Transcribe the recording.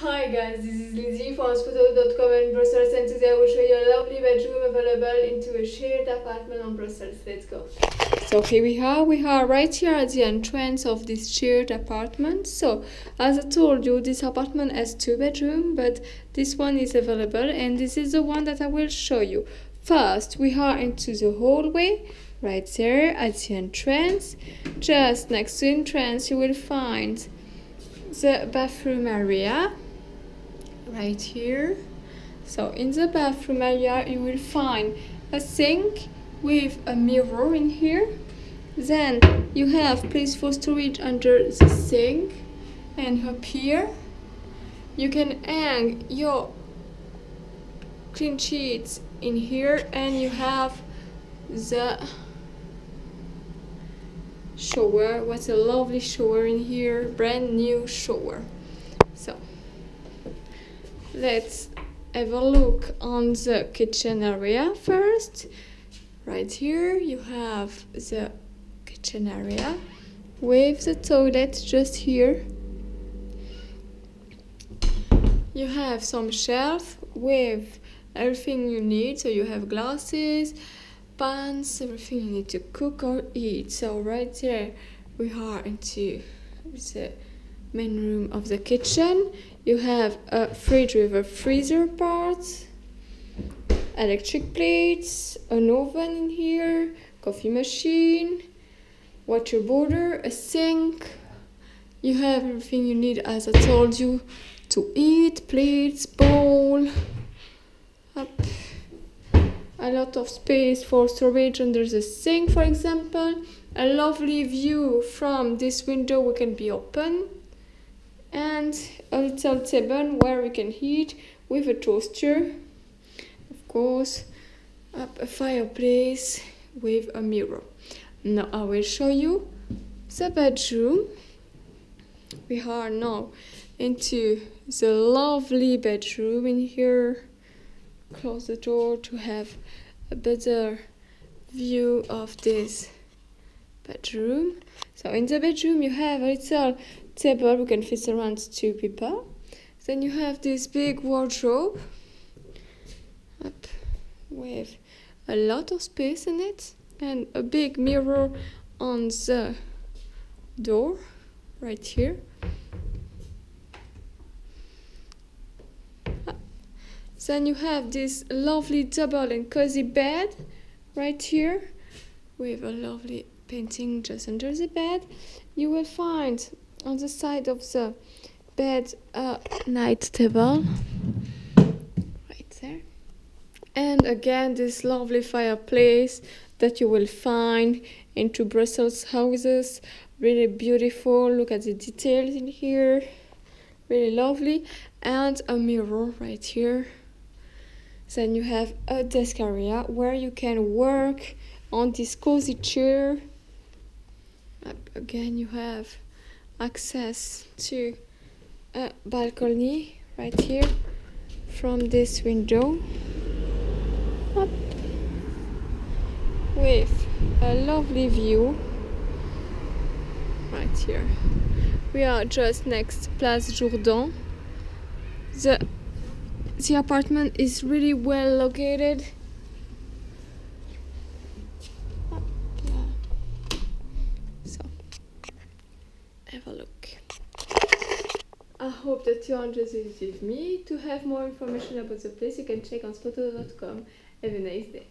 Hi guys, this is Lizzie from Spotahome.com in Brussels and today I will show you a lovely bedroom available into a shared apartment on Brussels. Let's go. So here we are, we are right here at the entrance of this shared apartment. So as I told you, this apartment has two bedrooms, but this one is available and this is the one that I will show you. First, we are into the hallway right there at the entrance. Just next to entrance, you will find the bathroom area right here. So in the bathroom area you will find a sink with a mirror in here. Then you have place for storage under the sink and up here. You can hang your clean sheets in here and you have the shower. What a lovely shower in here? Brand new shower let's have a look on the kitchen area first. Right here you have the kitchen area with the toilet just here. You have some shelf with everything you need. So you have glasses pans, everything you need to cook or eat. So right there we are into the main room of the kitchen. You have a fridge with a freezer part, electric plates, an oven in here, coffee machine, water boiler, a sink. You have everything you need as I told you to eat, plates, bowl, up. A lot of space for storage under the sink for example. A lovely view from this window. We can be open and a little table where we can heat with a toaster of course up a fireplace with a mirror. Now i will show you the bedroom. We are now into the lovely bedroom in here. Close the door to have a better view of this bedroom. So in the bedroom you have a little table we can fit around two people. Then you have this big wardrobe up with a lot of space in it and a big mirror on the door right here. Ah. Then you have this lovely double and cozy bed right here with a lovely painting just under the bed. You will find on the side of the bed a night table right there. And again, this lovely fireplace that you will find into Brussels houses. Really beautiful. Look at the details in here. Really lovely. And a mirror right here. Then you have a desk area where you can work on this cozy chair. Again, you have access to a balcony right here from this window. Up with a lovely view right here. We are just next Place Jourdan. The the apartment is really well located so have a look I hope that you enjoyed this with me. To have more information about the place, you can check on spotahome.com. Have a nice day.